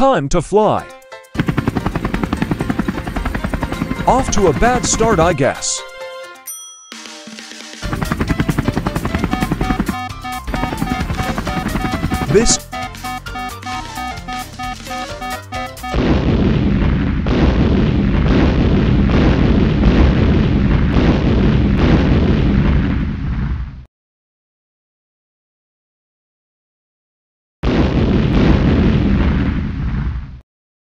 Time to fly. Off to a bad start, I guess. This